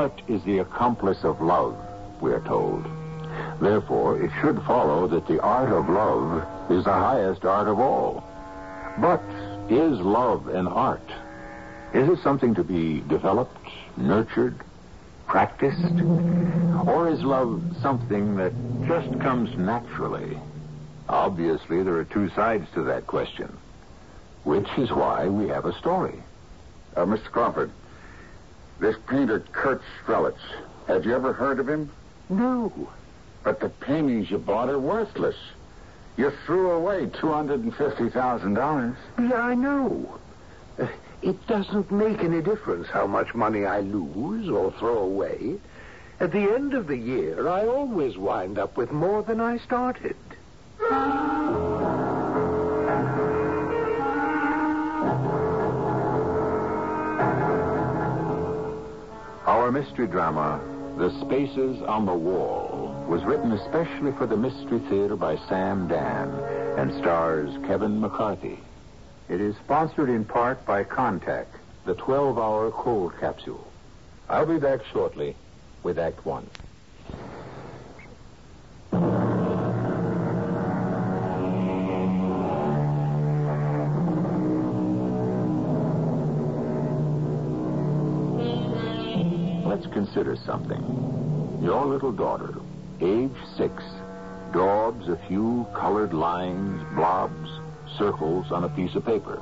Art is the accomplice of love, we're told. Therefore, it should follow that the art of love is the highest art of all. But is love an art? Is it something to be developed, nurtured, practiced? Or is love something that just comes naturally? Obviously, there are two sides to that question, which is why we have a story. Uh, Mr. Crawford, this painter Kurt Strelitz, had you ever heard of him? No. But the paintings you bought are worthless. You threw away $250,000. Yeah, I know. Uh, It doesn't make any difference how much money I lose or throw away. At the end of the year, I always wind up with more than I started. Our mystery drama, The Spaces on the Wall, was written especially for the Mystery Theater by Sam Dann and stars Kevin McCarthy. It is sponsored in part by Contac, the 12 hour cold capsule. I'll be back shortly with Act One. Consider something. Your little daughter, age six, daubs a few colored lines, blobs, circles on a piece of paper.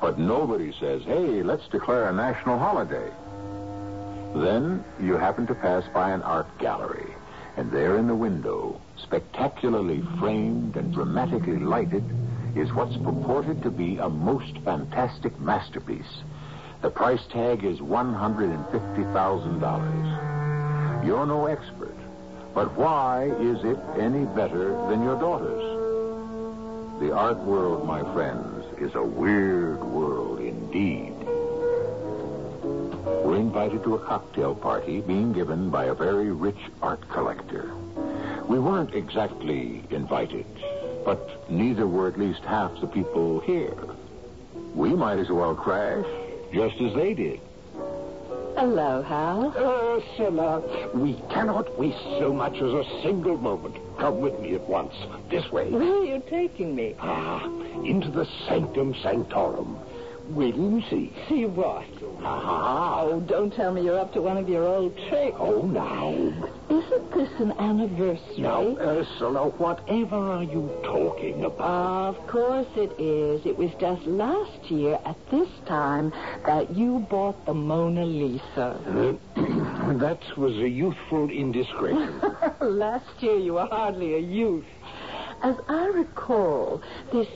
But nobody says, hey, let's declare a national holiday. Then you happen to pass by an art gallery, and there in the window, spectacularly framed and dramatically lighted, is what's purported to be a most fantastic masterpiece. The price tag is $150,000. You're no expert, but why is it any better than your daughter's? The art world, my friends, is a weird world indeed. We're invited to a cocktail party being given by a very rich art collector. We weren't exactly invited, but neither were at least half the people here. We might as well crash just as they did. Hello, Hal. Oh, Ursula, we cannot waste so much as a single moment. Come with me at once. This way. Where are you taking me? Ah, into the sanctum sanctorum. Wait you see. See what? Ah, Oh, don't tell me you're up to one of your old tricks. oh, now. Isn't this an anniversary? Now, Ursula, whatever are you talking about? Of course it is. It was just last year at this time that you bought the Mona Lisa. Uh, that was a youthful indiscretion. last year you were hardly a youth. As I recall, this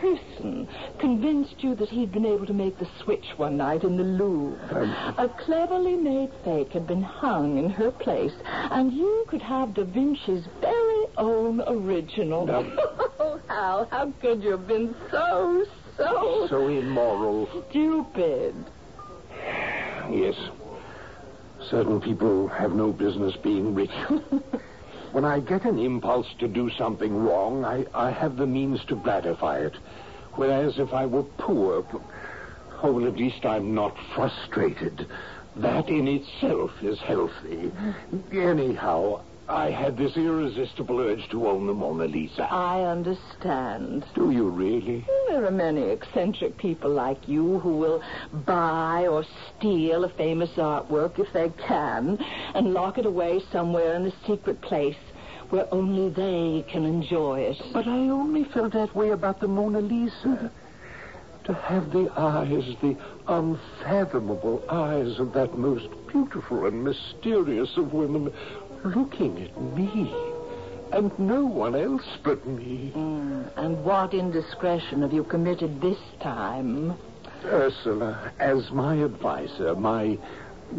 person convinced you that he'd been able to make the switch one night in the Louvre. Um. a cleverly made fake had been hung in her place, and you could have Da Vinci's very own original. Oh, Hal, how could you have been so, so, so immoral. stupid? Yes. Certain people have no business being rich. when I get an impulse to do something wrong, I, I have the means to gratify it. Whereas if I were poor, oh, well, at least I'm not frustrated. That in itself is healthy. Anyhow, I had this irresistible urge to own the Mona Lisa. I understand. Do you really? There are many eccentric people like you who will buy or steal a famous artwork if they can and lock it away somewhere in a secret place where only they can enjoy it. But I only felt that way about the Mona Lisa. To have the eyes, the unfathomable eyes of that most beautiful and mysterious of women looking at me. And no one else but me. Mm, and what indiscretion have you committed this time? Ursula, as my advisor, my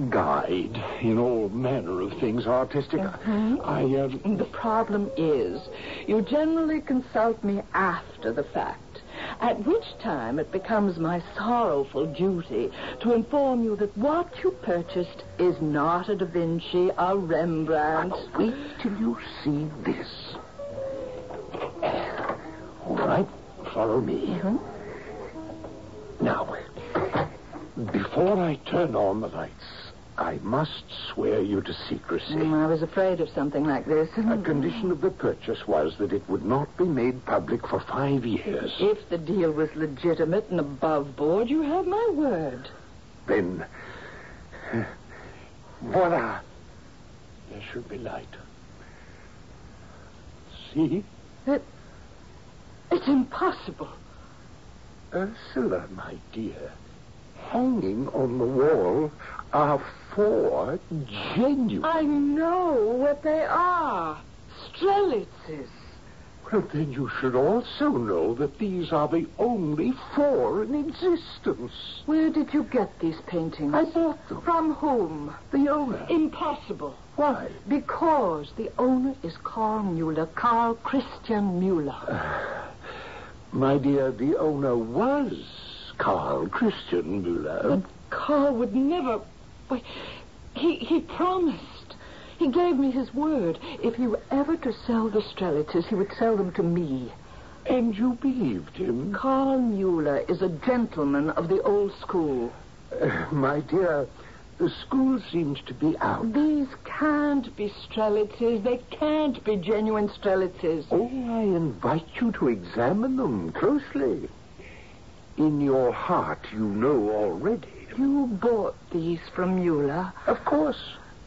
guide in all manner of things artistic. Mhm. I, uh, The problem is, you generally consult me after the fact, at which time it becomes my sorrowful duty to inform you that what you purchased is not a Da Vinci, a Rembrandt. wait till you see this. All right, follow me. Mm-hmm. Now, before I turn on the lights, I must swear you to secrecy. Mm, I was afraid of something like this. A condition of the purchase was that it would not be made public for five years. If the deal was legitimate and above board, you have my word. Then, voila, there should be light. See? It's impossible. Ursula, my dear, hanging on the wall are four genuine. I know what they are. Strelitzes. Well, then you should also know that these are the only four in existence. Where did you get these paintings? I bought them. From whom? The owner. Impossible. Why? Because the owner is Carl Mueller, Carl Christian Mueller. My dear, the owner was Carl Christian Müller. But Carl would never. Why, he he promised. He gave me his word. If he were ever to sell the Strelitzes, he would sell them to me. And you believed him? Carl Mueller is a gentleman of the old school. Uh, my dear, the school seems to be out. These can't be Strelitzes. They can't be genuine Strelitzes. Oh, I invite you to examine them closely. In your heart, you know already. You bought these from Mueller. Of course.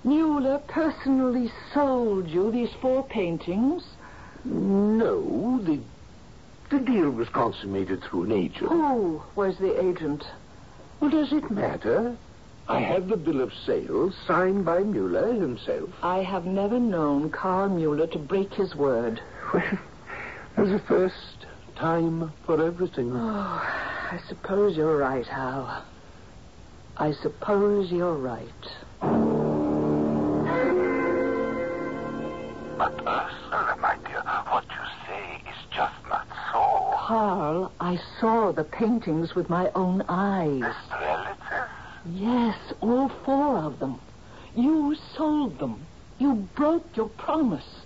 Mueller personally sold you these four paintings. No, the the deal was consummated through an agent. Who was the agent? Well, does it matter? I have the bill of sale signed by Mueller himself. I have never known Carl Mueller to break his word. Well, there's a first time for everything. Oh, I suppose you're right, Hal. I suppose you're right. But uh, Ursula, my dear, what you say is just not so. Carl, I saw the paintings with my own eyes. The Strelitzes? Yes, all four of them. You sold them. You broke your promise.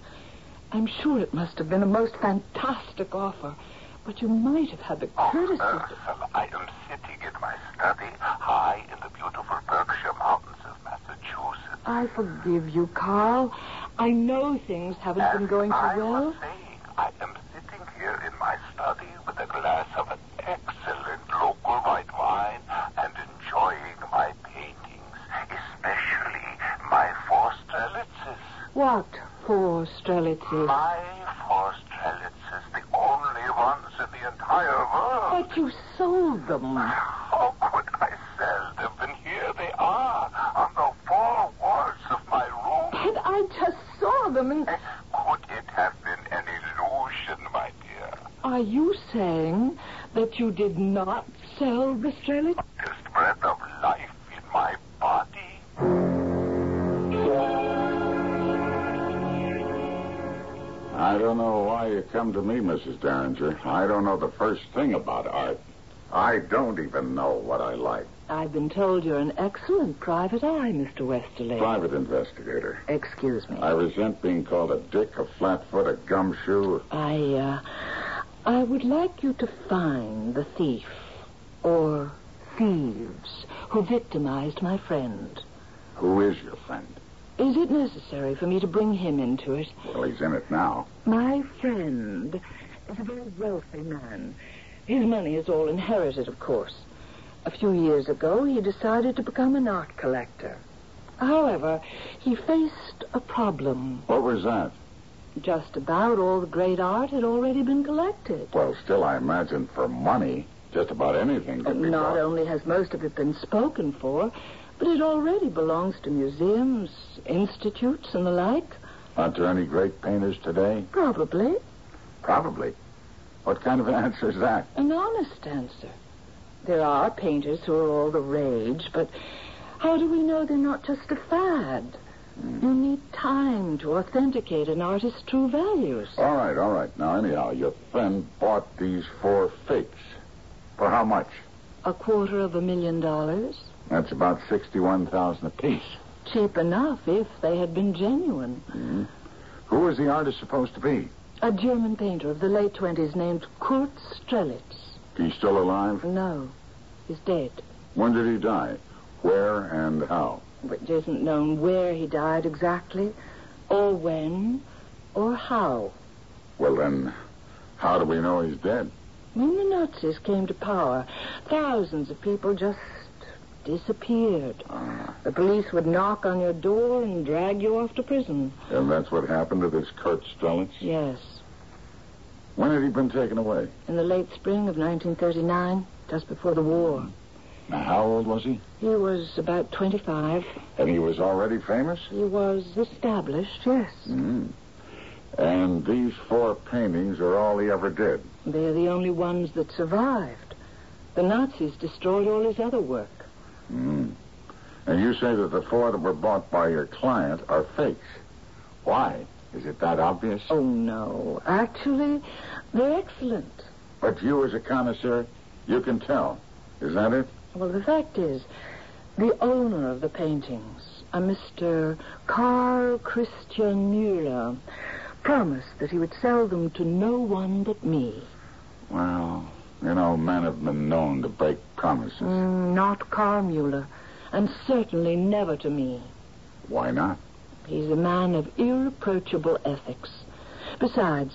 I'm sure it must have been a most fantastic offer, but you might have had the courtesy. Oh, courtesy. Ursula, uh, I am sitting in my study high in the beautiful Berkshire Mountains of Massachusetts. I forgive you, Carl. I know things haven't been going so I well. was saying, I am sitting here in my study with a glass of an excellent local white wine and enjoying my paintings, especially my four Strelitzes. What for Strelitzes? My four Strelitzes, the only ones in the entire You sold them. How could I sell them? And here they are on the four walls of my room. But I just saw them and... Eh, could it have been an illusion, my dear? Are you saying that you did not sell the Strelitzes? Come to me, Mrs. Derringer. I don't know the first thing about art. I don't even know what I like. I've been told you're an excellent private eye, Mr. Westerly. Private investigator. Excuse me. I resent being called a dick, a flatfoot, a gumshoe. I, uh, I would like you to find the thief or thieves who victimized my friend. Who is your friend? Is it necessary for me to bring him into it? Well, he's in it now. My friend is a very wealthy man. His money is all inherited, of course. A few years ago, he decided to become an art collector. However, he faced a problem. What was that? Just about all the great art had already been collected. Well, still, I imagine for money, just about anything could be Not bought. only has most of it been spoken for, but it already belongs to museums, institutes, and the like. Aren't there any great painters today? Probably. Probably. What kind of an answer is that? An honest answer. There are painters who are all the rage, but How do we know they're not just a fad? Hmm. You need time to authenticate an artist's true values. All right, all right. Now, anyhow, your friend bought these four fakes. For how much? A quarter of a million dollars? That's about sixty-one thousand apiece. Cheap enough if they had been genuine. Mm-hmm. Who was the artist supposed to be? A German painter of the late 20s named Kurt Strelitz. He's still alive? No, he's dead. When did he die? Where and how? It isn't known where he died exactly, or when, or how. Well, then, how do we know he's dead? When the Nazis came to power, thousands of people just disappeared. Ah, The police would knock on your door and drag you off to prison. and that's what happened to this Kurt Strelitz? Yes. When had he been taken away? In the late spring of 1939, just before the war. Now, how old was he? He was about 25. And he was already famous? He was established, yes. Mm. And these four paintings are all he ever did. They're the only ones that survived. The Nazis destroyed all his other work. Mm. And you say that the four that were bought by your client are fakes. Why? Is it that obvious? Oh, no. Actually, they're excellent. But you, as a connoisseur, you can tell. Is that it? Well, the fact is, the owner of the paintings, a Mr. Carl Christian Müller, promised that he would sell them to no one but me. Well, you know, men have been known to break promises. Mm, not Carl Müller, and certainly never to me. Why not? He's a man of irreproachable ethics. Besides,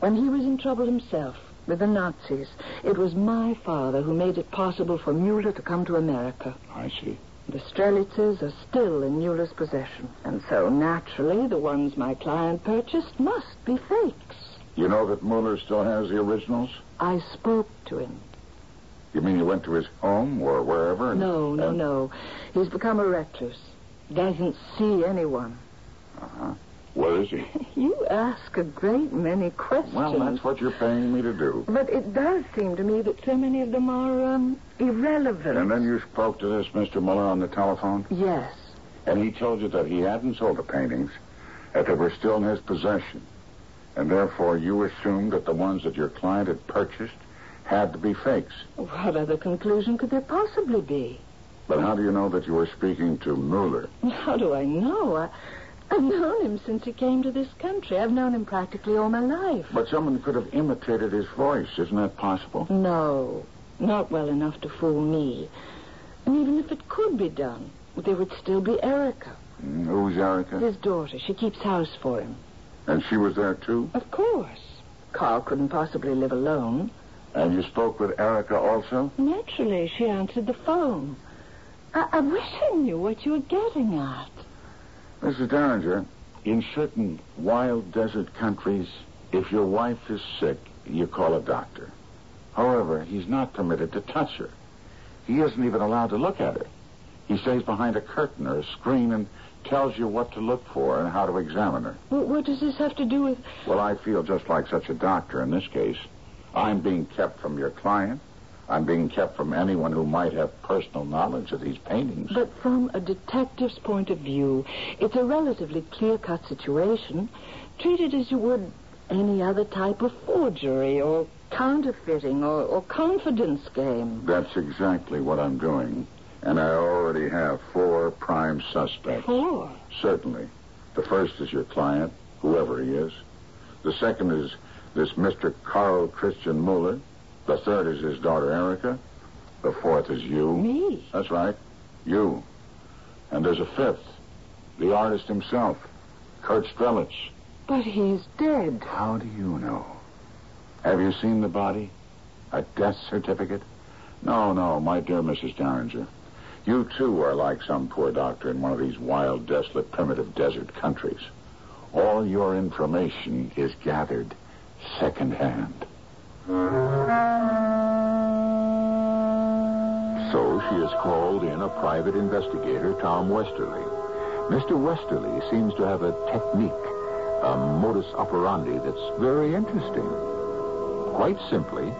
when he was in trouble himself with the Nazis, it was my father who made it possible for Mueller to come to America. I see. The Strelitzes are still in Mueller's possession, and so naturally the ones my client purchased must be fakes. You know that Mueller still has the originals? I spoke to him. You mean you went to his home or wherever? and- No, no, and- no. He's become a recluse. Doesn't see anyone. Uh-huh. Where is he? You ask a great many questions. Well, that's what you're paying me to do. But it does seem to me that so many of them are um, irrelevant. And then you spoke to this Mr. Muller on the telephone? Yes. And he told you that he hadn't sold the paintings, that they were still in his possession. And therefore you assumed that the ones that your client had purchased had to be fakes. What other conclusion could there possibly be? But how do you know that you were speaking to Mueller? How do I know? I, I've known him since he came to this country. I've known him practically all my life. But someone could have imitated his voice. Isn't that possible? No, not well enough to fool me. And even if it could be done, there would still be Erica, Mm, Who's Erica? his daughter. She keeps house for him. And she was there too? Of course. Carl couldn't possibly live alone. And you spoke with Erica also? Naturally, she answered the phone. I, I wish I knew what you were getting at. Mrs. Derringer, in certain wild desert countries, if your wife is sick, you call a doctor. However, he's not permitted to touch her. He isn't even allowed to look at her. He stays behind a curtain or a screen and tells you what to look for and how to examine her. What, what does this have to do with... Well, I feel just like such a doctor in this case. I'm being kept from your client. I'm being kept from anyone who might have personal knowledge of these paintings. But from a detective's point of view, it's a relatively clear-cut situation. Treat it as you would any other type of forgery or counterfeiting or, or confidence game. That's exactly what I'm doing. And I already have four prime suspects. Four. Certainly. The first is your client, whoever he is. The second is this Mr. Carl Christian Muller. The third is his daughter Erica. The fourth is you. Me? That's right. You. And there's a fifth. The artist himself, Kurt Strelitz. But he's dead. How do you know? Have you seen the body? A death certificate? No, no, my dear Mrs. Derringer. You, too, are like some poor doctor in one of these wild, desolate, primitive desert countries. All your information is gathered secondhand. So she has called in a private investigator, Tom Westerly. Mr. Westerly seems to have a technique, a modus operandi that's very interesting. Quite simply,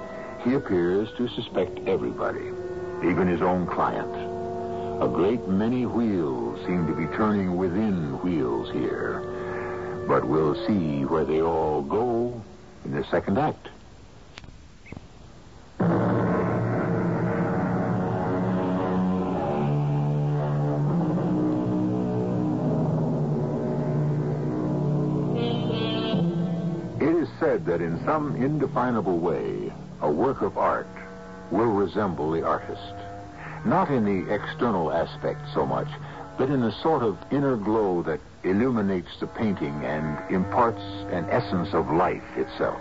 he appears to suspect everybody, even his own client. A great many wheels seem to be turning within wheels here. But we'll see where they all go in the second act. It is said that in some indefinable way, a work of art will resemble the artist. Not in the external aspect so much, but in a sort of inner glow that illuminates the painting and imparts an essence of life itself.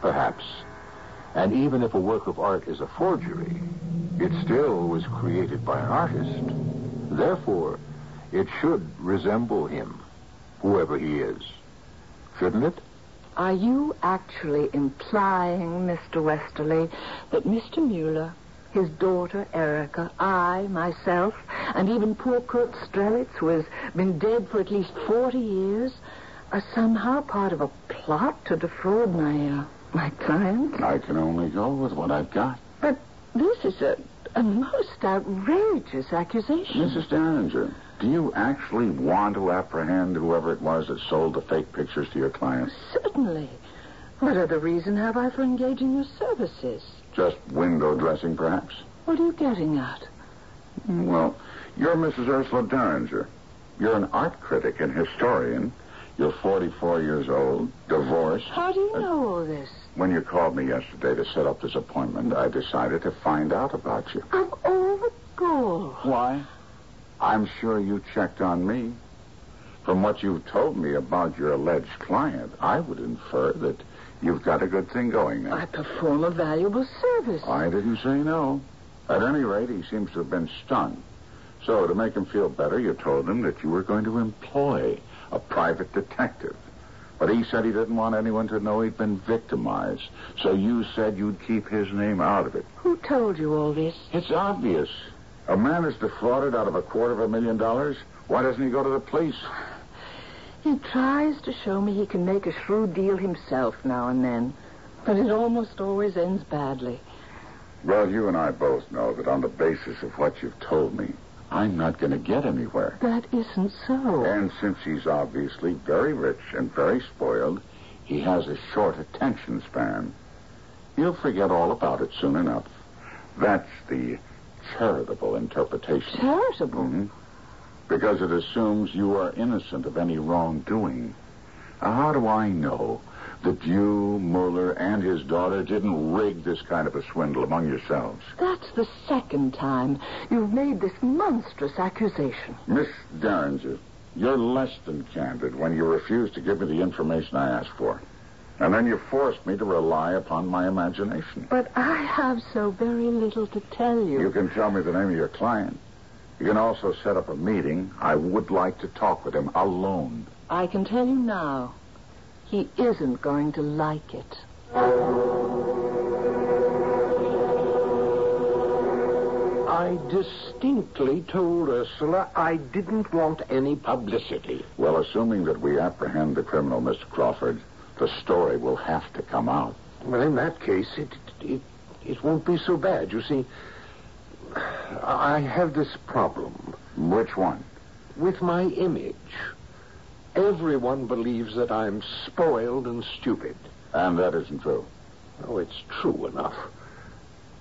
Perhaps. And even if a work of art is a forgery, it still was created by an artist. Therefore, it should resemble him, whoever he is. Shouldn't it? Are you actually implying, Mr. Westerly, that Mr. Mueller, his daughter Erica, I, myself, and even poor Kurt Strelitz, who has been dead for at least 40 years, are somehow part of a plot to defraud my, uh, my client? I can only go with what I've got. But this is a, a most outrageous accusation. Mrs. Derringer, do you actually want to apprehend whoever it was that sold the fake pictures to your client? Certainly. What other reason have I for engaging your services? Just window dressing, perhaps? What are you getting at? Well, you're Mrs. Ursula Derringer. You're an art critic and historian. You're 44 years old, divorced. How do you uh, know all this? When you called me yesterday to set up this appointment, I decided to find out about you. I'm all the gall. Why? I'm sure you checked on me. From what you've told me about your alleged client, I would infer that you've got a good thing going now. I perform a valuable service. I didn't say no. At any rate, he seems to have been stunned. So, to make him feel better, you told him that you were going to employ a private detective. But he said he didn't want anyone to know he'd been victimized. So you said you'd keep his name out of it. Who told you all this? It's obvious. A man is defrauded out of a quarter of a million dollars. Why doesn't he go to the police? He tries to show me he can make a shrewd deal himself now and then. But it almost always ends badly. Well, you and I both know that on the basis of what you've told me, I'm not going to get anywhere. That isn't so. And since he's obviously very rich and very spoiled, he has a short attention span. He'll forget all about it soon enough. That's the charitable interpretation. Charitable? Mhm. Because it assumes you are innocent of any wrongdoing. How do I know that you, Mueller, and his daughter didn't rig this kind of a swindle among yourselves? That's the second time you've made this monstrous accusation. Miss Derringer, you're less than candid when you refuse to give me the information I asked for. And then you forced me to rely upon my imagination. But I have so very little to tell you. You can tell me the name of your client. You can also set up a meeting. I would like to talk with him alone. I can tell you now, he isn't going to like it. I distinctly told Ursula I didn't want any publicity. Well, assuming that we apprehend the criminal, Mr. Crawford, the story will have to come out. Well, in that case, it it it won't be so bad. You see, I have this problem Which one? with my image. Everyone believes that I'm spoiled and stupid. And that isn't true. Oh, it's true enough.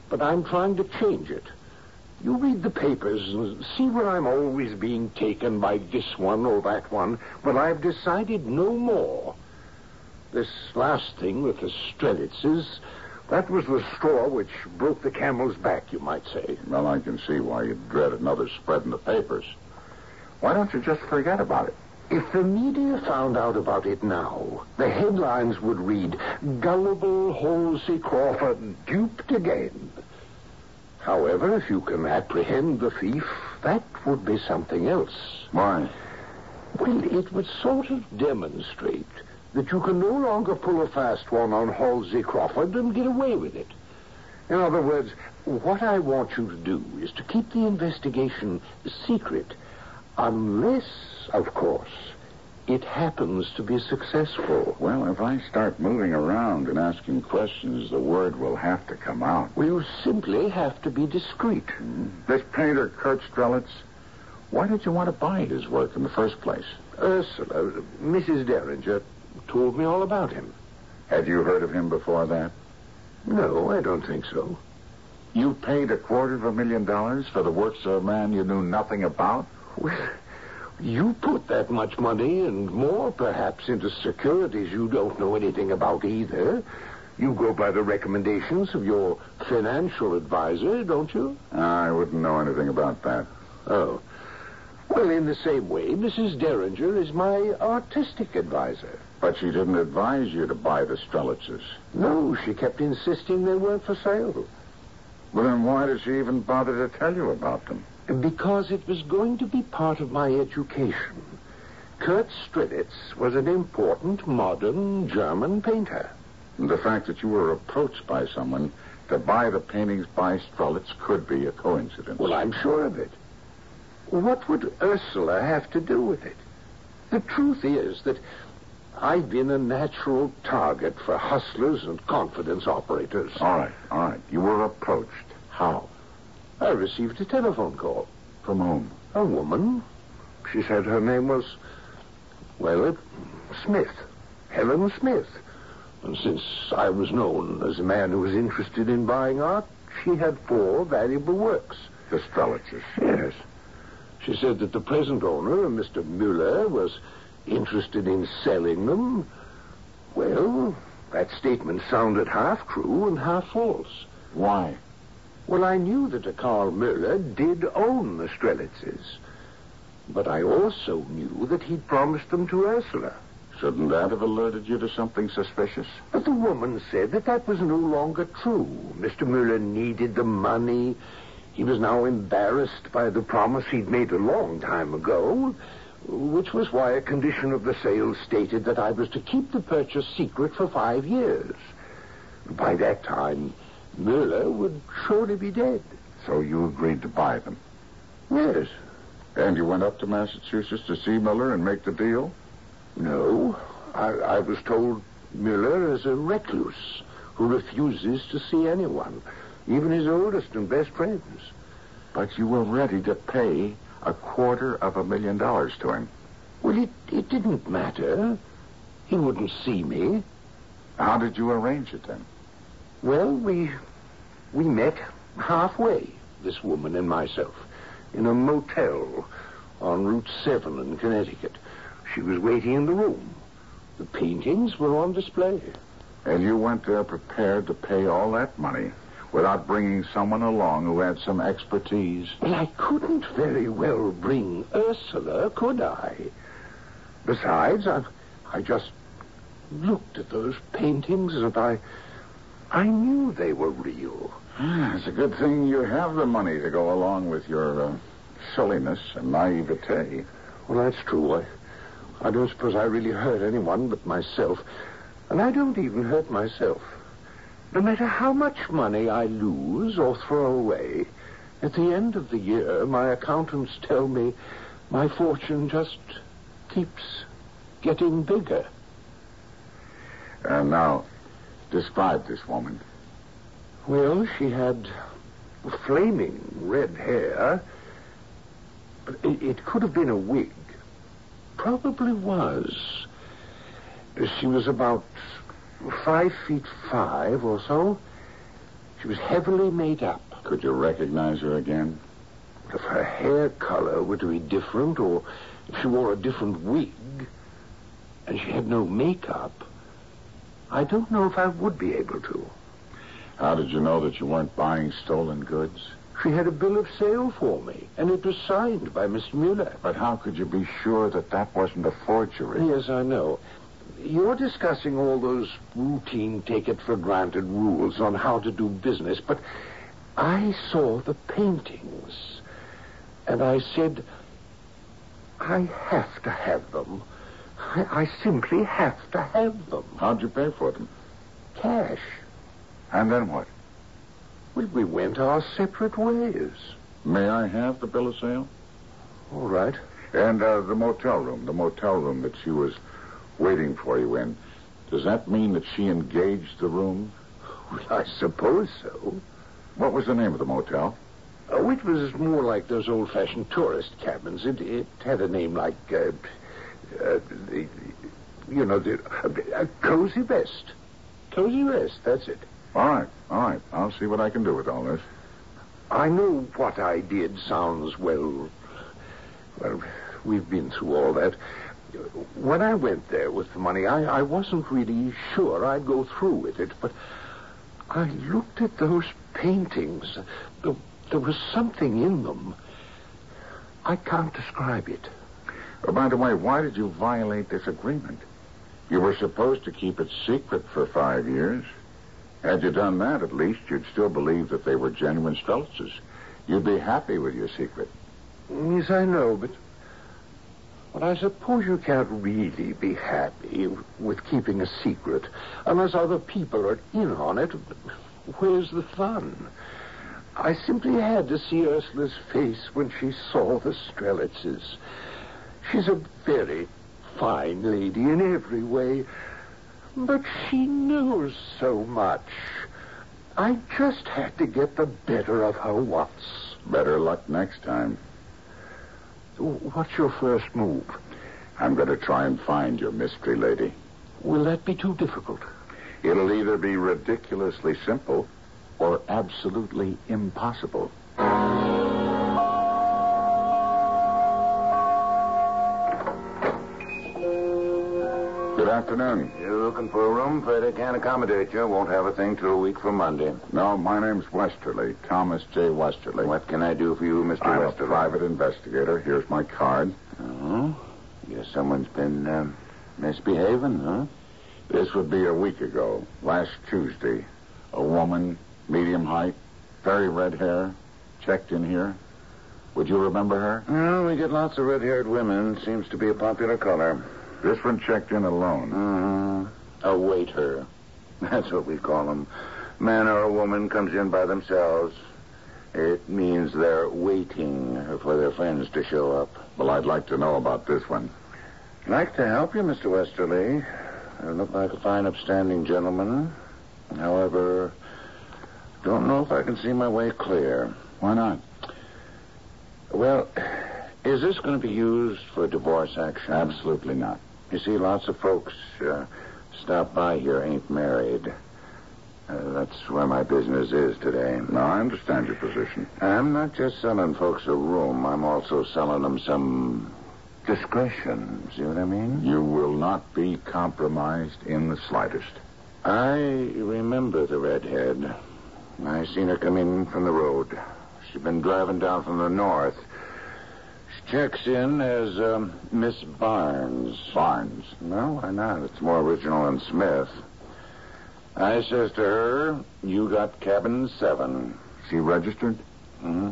But I'm trying to change it. You read the papers and see where I'm always being taken by this one or that one, but I've decided no more. This last thing with the Strelitzes, that was the straw which broke the camel's back, you might say. Well, I can see why you dread another spread in the papers. Why don't you just forget about it? If the media found out about it now, the headlines would read, Gullible Halsey Crawford duped again. However, if you can apprehend the thief, that would be something else. Why? Well, it would sort of demonstrate that you can no longer pull a fast one on Halsey Crawford and get away with it. In other words, what I want you to do is to keep the investigation secret, unless, of course, it happens to be successful. Well, if I start moving around and asking questions, the word will have to come out. Well, you simply have to be discreet. Hmm. This painter, Kurt Strelitz, why did you want to buy his work in the first place? Ursula, Mrs. Derringer, told me all about him. Had you heard of him before that? No, I don't think so. You paid a quarter of a million dollars for the works of a man you knew nothing about? Well, you put that much money and more, perhaps, into securities you don't know anything about either. You go by the recommendations of your financial advisor, don't you? I wouldn't know anything about that. Oh. Well, in the same way, Mrs. Derringer is my artistic advisor. But she didn't advise you to buy the Strelitzes. No, she kept insisting they weren't for sale. Well, then why did she even bother to tell you about them? Because it was going to be part of my education. Kurt Strelitz was an important modern German painter. And the fact that you were approached by someone to buy the paintings by Strelitz could be a coincidence. Well, I'm sure of it. What would Ursula have to do with it? The truth is that I've been a natural target for hustlers and confidence operators. All right, all right. You were approached. How? I received a telephone call. From whom? A woman. She said her name was, well, uh, Smith. Helen Smith. And since I was known as a man who was interested in buying art, she had four valuable works. Strelitzes. Yes. She said that the present owner, Mr. Mueller, was interested in selling them. Well, that statement sounded half true and half false. Why? Well, I knew that a Carl Mueller did own the Strelitzes. But I also knew that he'd promised them to Ursula. Shouldn't that have alerted you to something suspicious? But the woman said that that was no longer true. Mr. Muller needed the money. He was now embarrassed by the promise he'd made a long time ago, which was why a condition of the sale stated that I was to keep the purchase secret for five years. By that time, Mueller would surely be dead. So you agreed to buy them? Yes. And you went up to Massachusetts to see Miller and make the deal? No. I, I was told Mueller is a recluse who refuses to see anyone, even his oldest and best friends. But you were ready to pay a quarter of a million dollars to him. Well, it, it didn't matter. He wouldn't see me. How did you arrange it then? Well, we we met halfway, this woman and myself, in a motel on Route 7 in Connecticut. She was waiting in the room. The paintings were on display. And you went there uh, prepared to pay all that money without bringing someone along who had some expertise. Well, I couldn't very well bring Ursula, could I? Besides, I, I just looked at those paintings and I, I knew they were real. Ah, It's a good thing you have the money to go along with your uh, silliness and naivete. Well, that's true. I, I don't suppose I really hurt anyone but myself. And I don't even hurt myself. No matter how much money I lose or throw away, at the end of the year, my accountants tell me my fortune just keeps getting bigger. And now, describe this woman. Well, she had flaming red hair. But it, it could have been a wig. Probably was. She was about five feet five or so. She was heavily made up. Could you recognize her again? If her hair color were to be different, or if she wore a different wig, and she had no makeup, I don't know if I would be able to. How did you know that you weren't buying stolen goods? She had a bill of sale for me, and it was signed by Miss Mueller. But how could you be sure that that wasn't a forgery? Yes, I know. You're discussing all those routine take it for granted rules on how to do business, but I saw the paintings, and I said, I have to have them. I, I simply have to have them. How'd you pay for them? Cash. And then what? Well, we went our separate ways. May I have the bill of sale? All right. And uh, the motel room, the motel room that she was waiting for you in, does that mean that she engaged the room? Well, I suppose so. What was the name of the motel? Oh, it was more like those old-fashioned tourist cabins. It, it had a name like, uh, uh, the, you know, the uh, Cozy Rest. Cozy Rest, that's it. All right, all right. I'll see what I can do with all this. I know what I did sounds, well, well, we've been through all that. When I went there with the money, I, I wasn't really sure I'd go through with it, but I looked at those paintings. The, there was something in them. I can't describe it. Oh, by the way, why did you violate this agreement? You were supposed to keep it secret for five years. Had you done that, at least you'd still believe that they were genuine Strelitzes. You'd be happy with your secret. Yes, I know, but. But I suppose you can't really be happy with keeping a secret unless other people are in on it. Where's the fun? I simply had to see Ursula's face when she saw the Strelitzes. She's a very fine lady in every way, but she knows so much. I just had to get the better of her once. Better luck next time. What's your first move? I'm going to try and find your mystery lady. Will that be too difficult? It'll either be ridiculously simple or absolutely impossible. Afternoon. You're looking for a room? Afraid I can't accommodate you. Won't have a thing till a week from Monday. No, my name's Westerly, Thomas J. Westerly. What can I do for you, Mr. I'm Westerly? a private investigator. Here's my card. Oh? Guess someone's been uh, misbehaving, huh? This would be a week ago, last Tuesday. A woman, medium height, very red hair, checked in here. Would you remember her? Well, we get lots of red-haired women. Seems to be a popular color. This one checked in alone. Mm-hmm. A waiter. That's what we call them. Man or a woman comes in by themselves. It means they're waiting for their friends to show up. Well, I'd like to know about this one. Like to help you, Mr. Westerly. You look like a fine, upstanding gentleman. However, don't know if I can see my way clear. Why not? Well, is this going to be used for a divorce action? Absolutely not. You see, lots of folks uh, stop by here ain't married. Uh, that's where my business is today. No, I understand your position. I'm not just selling folks a room. I'm also selling them some discretion. See what I mean? You will not be compromised in the slightest. I remember the redhead. I seen her come in from the road. She'd been driving down from the north. Checks in as um, Miss Barnes. Barnes. No, why not? It's more original than Smith. I says to her, "You got cabin seven." She registered? Mm-hmm.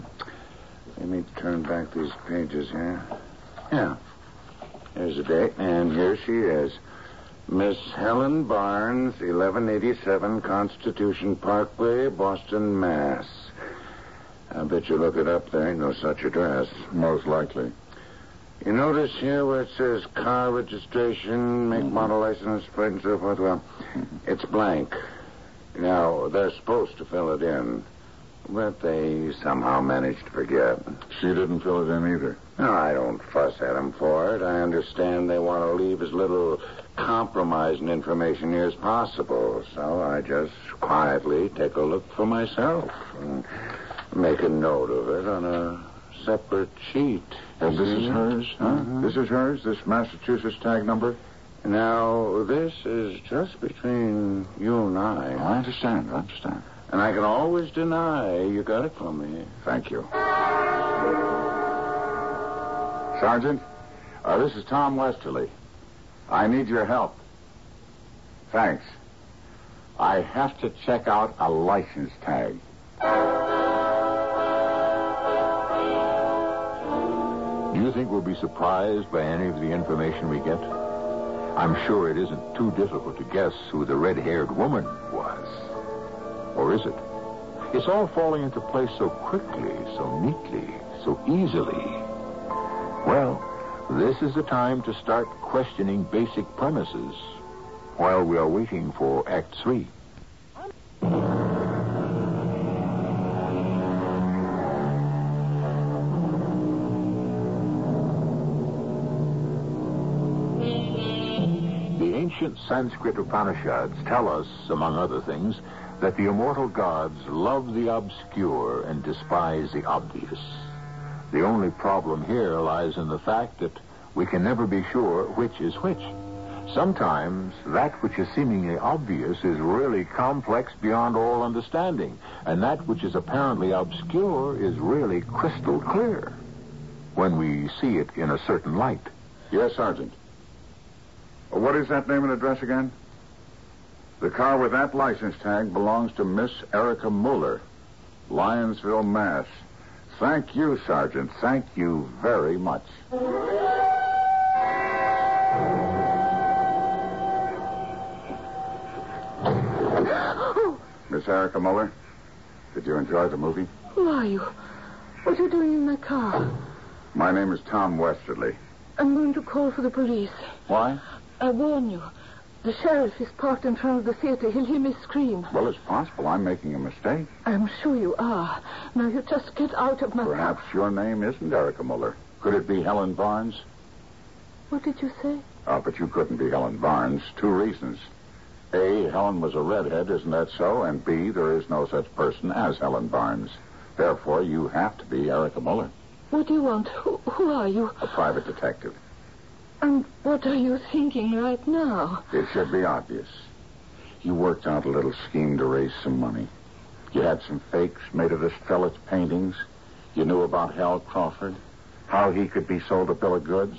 Let me turn back these pages here. Yeah. Here's the date, and here she is. Miss Helen Barnes, 1187 Constitution Parkway, Boston, Mass. I bet you look it up. There ain't no such address. Most likely. You notice here where it says car registration, make, mm-hmm. model, license, plate, and so forth? Well, it's blank. Now, they're supposed to fill it in, but they somehow managed to forget. She didn't fill it in either. No, I don't fuss at them for it. I understand they want to leave as little compromising information here as possible. So I just quietly take a look for myself and make a note of it on a separate sheet. And this is hers, huh? Mhm. This is hers, this Massachusetts tag number? Now, this is just between you and I. I understand, I understand. And I can always deny you got it from me. Thank you. Sergeant, uh, this is Tom Westerly. I need your help. Thanks. I have to check out a license tag. You think we'll be surprised by any of the information we get? I'm sure it isn't too difficult to guess who the red-haired woman was. Or is it? It's all falling into place so quickly, so neatly, so easily. Well, This is the time to start questioning basic premises while we are waiting for Act Three. Ancient Sanskrit Upanishads tell us, among other things, that the immortal gods love the obscure and despise the obvious. The only problem here lies in the fact that we can never be sure which is which. Sometimes that which is seemingly obvious is really complex beyond all understanding, and that which is apparently obscure is really crystal clear when we see it in a certain light. Yes, Sergeant. What is that name and address again? The car with that license tag belongs to Miss Erica Muller, Lionsville, Mass. Thank you, Sergeant. Thank you very much. Miss Erica Muller, did you enjoy the movie? Who are you? What are you doing in my car? My name is Tom Westerly. I'm going to call for the police. Why? I warn you. The sheriff is parked in front of the theater. He'll hear me scream. Well, it's possible I'm making a mistake. I'm sure you are. Now you just get out of my Perhaps your name isn't Erica Muller. Could it be Helen Barnes? What did you say? Oh, but you couldn't be Helen Barnes. Two reasons. A, Helen was a redhead, isn't that so? And B, there is no such person as Helen Barnes. Therefore, you have to be Erica Muller, What do you want? Who, who are you? a private detective. And what are you thinking right now? It should be obvious. You worked out a little scheme to raise some money. You had some fakes made of Strelitz's paintings. You knew about Hal Crawford, how he could be sold a bill of goods.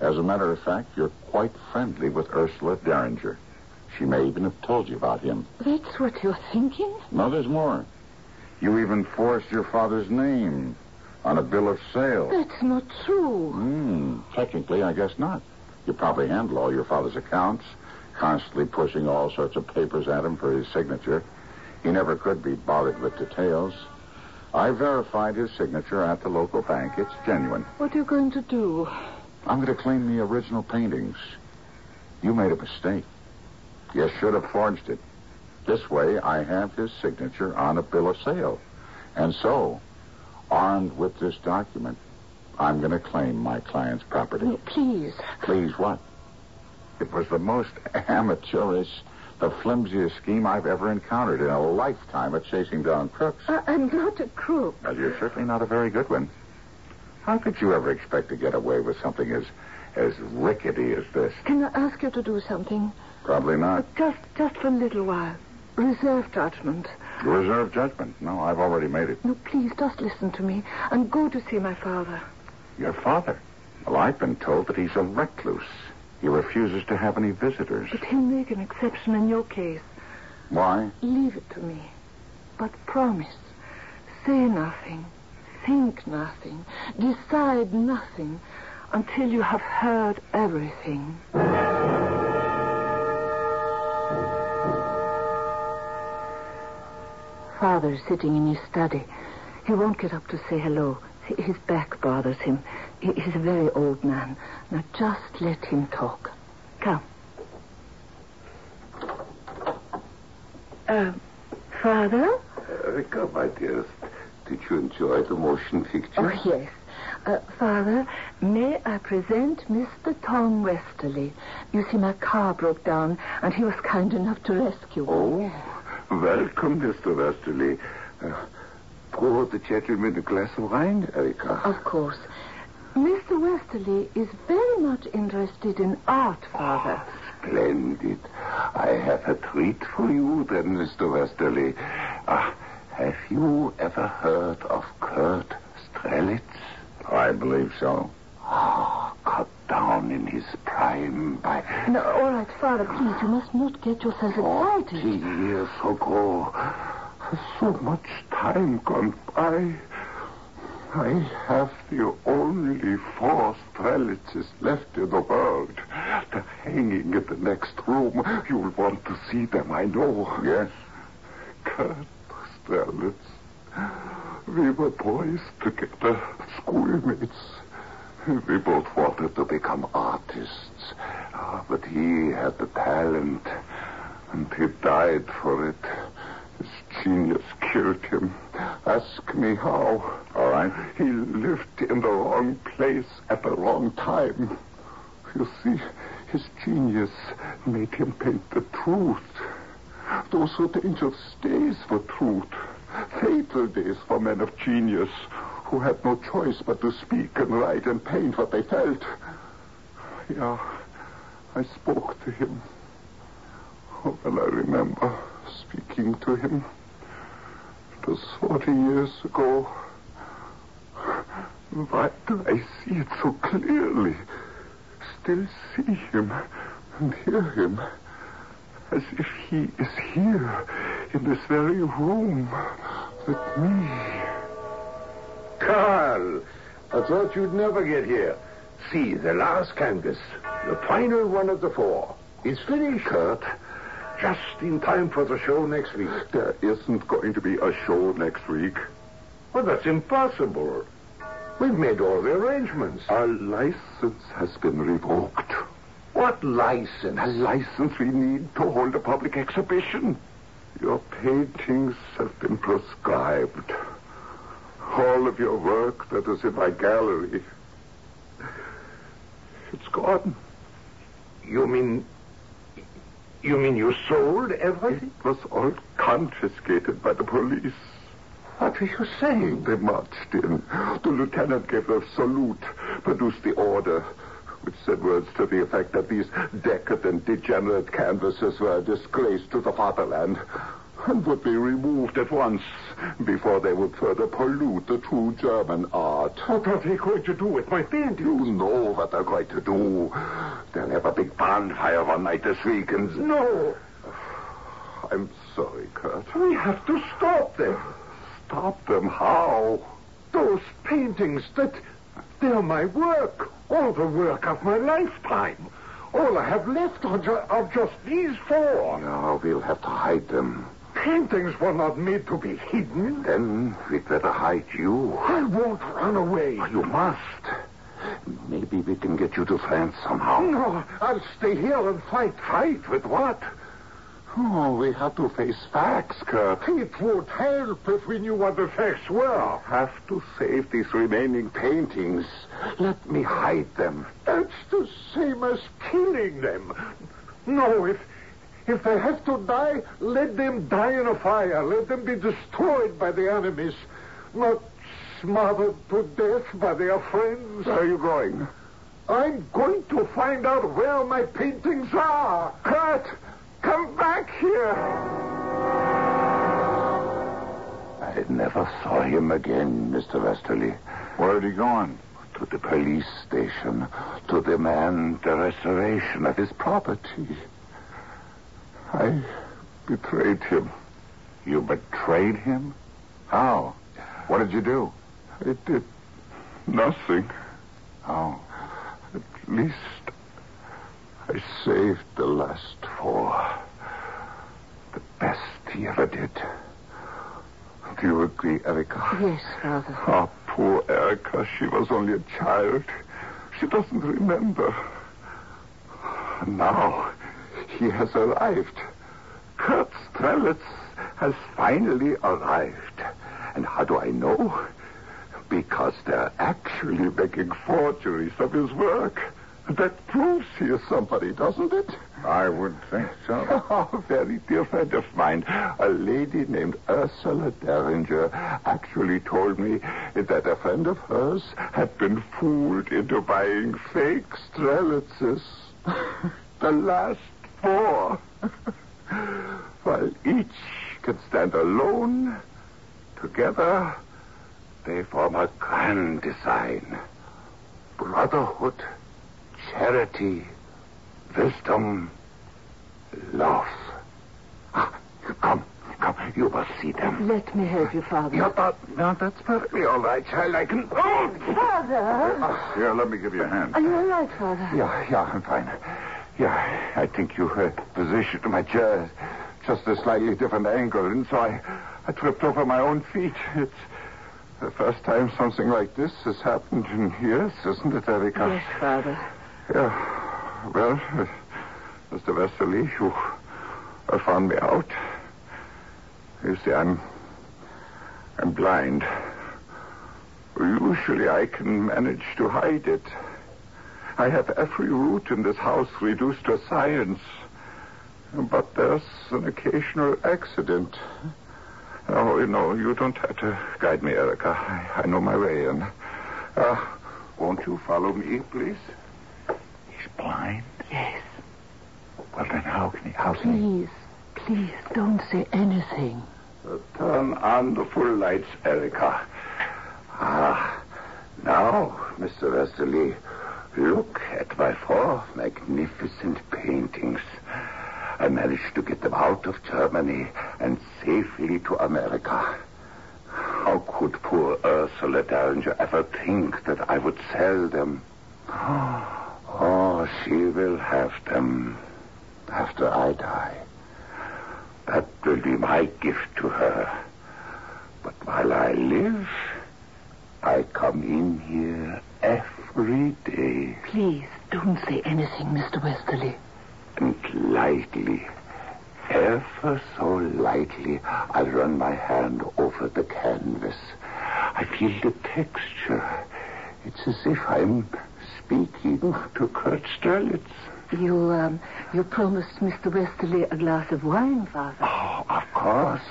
As a matter of fact, you're quite friendly with Ursula Derringer. She may even have told you about him. That's what you're thinking? No, there's more. You even forced your father's name on a bill of sale. That's not true. Hmm, technically, I guess not. You probably handle all your father's accounts, constantly pushing all sorts of papers at him for his signature. He never could be bothered with details. I verified his signature at the local bank. It's genuine. What are you going to do? I'm going to claim the original paintings. You made a mistake. You should have forged it. This way, I have his signature on a bill of sale. And so, armed with this document, I'm going to claim my client's property. No, please. Please, what? It was the most amateurish, the flimsiest scheme I've ever encountered in a lifetime of chasing down crooks. I'm not a crook. Well, you're certainly not a very good one. How could you ever expect to get away with something as as rickety as this? Can I ask you to do something? Probably not. Just, just for a little while. Reserve judgment. Reserve judgment. No, I've already made it. No, please, just listen to me and go to see my father. Your father? Well, I've been told that he's a recluse. He refuses to have any visitors. But he'll make an exception in your case. Why? Leave it to me. But promise. Say nothing. Think nothing. Decide nothing until you have heard everything. Father's sitting in his study. He won't get up to say hello. His back bothers him. He- He's a very old man. Now just let him talk. Come. Uh, Father? Erica, my dearest, did you enjoy the motion picture? Oh, yes. Uh, Father, may I present Mr. Tom Westerly? You see, my car broke down, and he was kind enough to rescue me. Oh, welcome, Mr. Westerly. Uh, pour the gentleman a glass of wine, Erica. Of course. Mr. Westerly is very much interested in art, Father. Splendid. I have a treat for you, then, Mr. Westerly. Ah, have you ever heard of Kurt Strelitz? I believe so. Oh, cut down in his prime by No, all right, Father, please, you must not get yourself forty excited. years ago. So much time gone by. I have the only four Strelitzes left in the world. They're hanging in the next room. You'll want to see them, I know. Yes? Kurt Strelitz. We were boys together, schoolmates. We both wanted to become artists. Ah, but he had the talent, and he died for it. His genius killed him. Ask me how. All right. He lived in the wrong place at the wrong time. You see, his genius made him paint the truth. Those were dangerous days for truth. Fatal days for men of genius who had no choice but to speak and write and paint what they felt. Yeah, I spoke to him. Oh, well, I remember speaking to him. It was 40 years ago. Why do I see it so clearly? Still see him and hear him as if he is here in this very room with me. Carl, I thought you'd never get here. See, the last canvas, the final one of the four, is finished. Kurt, Just in time for the show next week. there isn't going to be a show next week. Well, that's impossible. We've made all the arrangements. Our license has been revoked. What license? A license we need to hold a public exhibition. Your paintings have been proscribed. All of your work that is in my gallery. It's gone. You mean. You mean you sold everything? It was all confiscated by the police. What are you saying? They marched in. The lieutenant gave a salute, produced the order, which said words to the effect that these decadent, degenerate canvases were a disgrace to the fatherland and would be removed at once before they would further pollute the true German art. What are they going to do with my paintings? You know what they're going to do. They'll have a big bonfire one night this week and... No. I'm sorry, Kurt. We have to stop them. Stop them. How? Those paintings, that they're my work. All the work of my lifetime. All I have left are, ju- are just these four. No, we'll have to hide them. Paintings were not made to be hidden. Then we'd better hide you. I won't run away. You must. Maybe we can get you to France somehow. No, I'll stay here and fight. Fight with what? Oh, we have to face facts, Kurt. It would help if we knew what the facts were. Have to save these remaining paintings. Let me hide them. That's the same as killing them. No, if if they have to die, let them die in a fire. Let them be destroyed by the enemies, not smothered to death by their friends. Where are you going? I'm going to find out where my paintings are. Kurt, come back here. I never saw him again, Mr. Westerly. Where had he gone? To the police station to demand the restoration of his property. I betrayed him. You betrayed him? How? What did you do? I did nothing. Oh. At least I saved the last four. The best he ever did. Do you agree, Erica? Yes, Father. Ah, poor Erica. She was only a child. She doesn't remember. And now he has arrived. Kurt Strelitz has finally arrived. And how do I know? Because they're actually making forgeries of his work. That proves he is somebody, doesn't it? I would think so. a very dear friend of mine, a lady named Ursula Derringer, actually told me that a friend of hers had been fooled into buying fake Strelitzes. the last four. While each can stand alone, together they form a grand design. Brotherhood, charity, wisdom, love. Ah, come, come, you must see them. Let me help you, Father. Yeah, but, no, that's perfectly all right, child. I can. Oh! Father! Here, let me give you a hand. Are you all right, Father? Yeah, yeah, I'm fine. Yeah, I think you uh, positioned my chair just a slightly different angle, and so I, I tripped over my own feet. It's, the first time something like this has happened in years, isn't it, Erica? Yes, Father. Yeah. Well, uh, Mr. Westerly, you uh, found me out. You see, I'm. I'm blind. Usually I can manage to hide it. I have every root in this house reduced to science. But there's an occasional accident. Oh, you know, you don't have to guide me, Erica. I, I know my way in. Uh, won't you follow me, please? He's blind? Yes. Well, then how can he... How can Please, please don't say anything. Uh, turn on the full lights, Erica. Ah, now, Mr. Westerly, look at my four magnificent paintings. I managed to get them out of Germany and safely to America. How could poor Ursula Derringer ever think that I would sell them? Oh, she will have them after I die. That will be my gift to her. But while I live, I come in here every day Please don't say anything, Mr. Westerly. and lightly, ever so lightly, I run my hand over the canvas. I feel the texture. It's as if I'm speaking to Kurt Strelitz. You, um, you promised Mr. Westerly a glass of wine, Father. Oh, of course.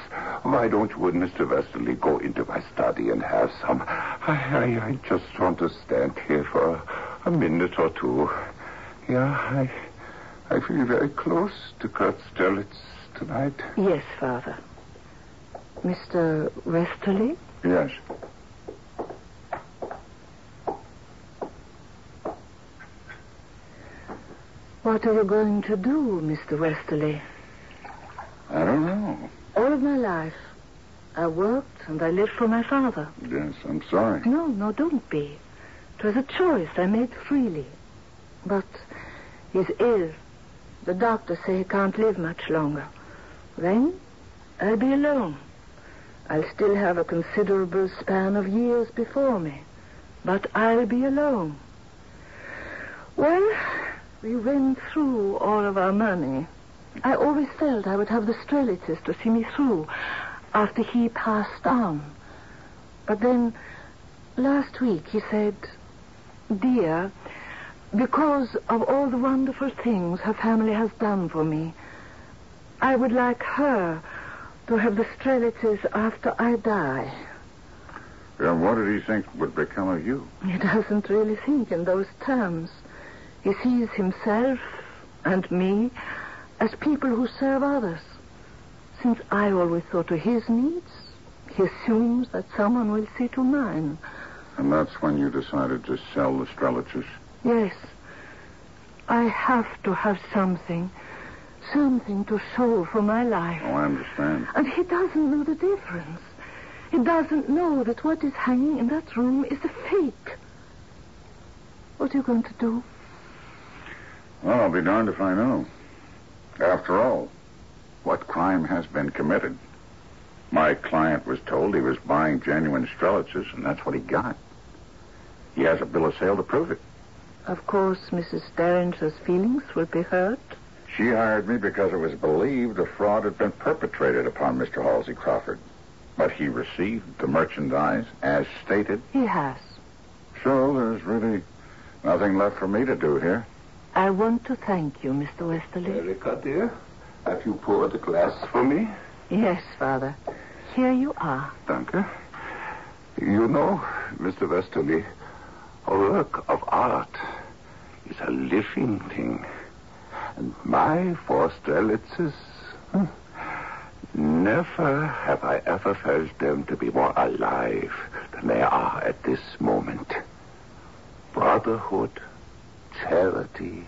Why don't you and Mr. Westerly go into my study and have some? I, I, I just want to stand here for a minute or two. Yeah, I, I feel very close to Kurt Strelitz tonight. Yes, Father. Mr. Westerly? Yes. What are you going to do, Mr. Westerly? I don't know. My life, I worked and I lived for my father. Yes, I'm sorry. No, no, don't be. It was a choice I made freely. But he's ill. The doctors say he can't live much longer. Then I'll be alone. I'll still have a considerable span of years before me. But I'll be alone. Well, we went through all of our money. I always felt I would have the Strelitzes to see me through after he passed on. But then, last week, he said, Dear, because of all the wonderful things her family has done for me, I would like her to have the Strelitzes after I die. And what did he think would become of you? He doesn't really think in those terms. He sees himself and me as people who serve others. Since I always saw to his needs, he assumes that someone will see to mine. And that's when you decided to sell the Strelitzes. Yes. I have to have something. Something to show for my life. Oh, I understand. And he doesn't know the difference. He doesn't know that what is hanging in that room is a fake. What are you going to do? Well, I'll be darned if I know. After all, what crime has been committed? My client was told he was buying genuine Strelitzes, and that's what he got. He has a bill of sale to prove it. Of course, Mrs. Derringer's feelings will be hurt. She hired me because it was believed a fraud had been perpetrated upon Mr. Halsey Crawford. But he received the merchandise as stated. He has. So there's really nothing left for me to do here. I want to thank you, Mr. Westerly. Erica, dear, have you poured a glass for me? Yes, Father. Here you are. Danke. You know, Mr. Westerly, a work of art is a living thing. And my four Strelitzes, hmm, never have I ever felt them to be more alive than they are at this moment. Brotherhood, charity,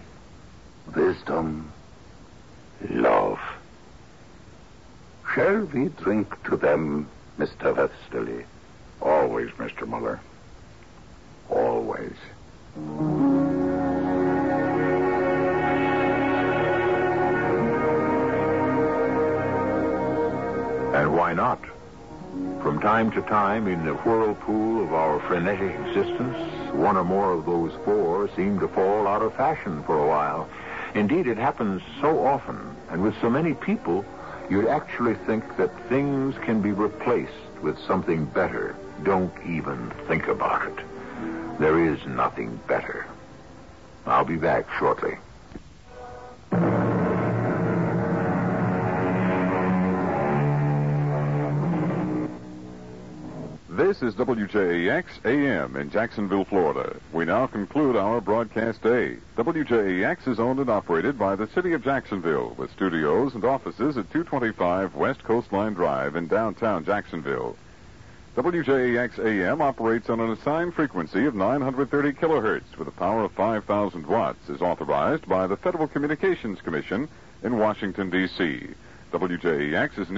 wisdom, love. Shall we drink to them, Mr. Westerly? Always, Mr. Muller. Always. And why not? From time to time, in the whirlpool of our frenetic existence, one or more of those four seem to fall out of fashion for a while. Indeed, it happens so often, and with so many people, you'd actually think that things can be replaced with something better. Don't even think about it. There is nothing better. I'll be back shortly. This is WJAX AM in Jacksonville, Florida. We now conclude our broadcast day. WJAX is owned and operated by the City of Jacksonville with studios and offices at 225 West Coastline Drive in downtown Jacksonville. WJAX AM operates on an assigned frequency of 930 kilohertz with a power of 5,000 watts, is authorized by the Federal Communications Commission in Washington, D.C. WJAX is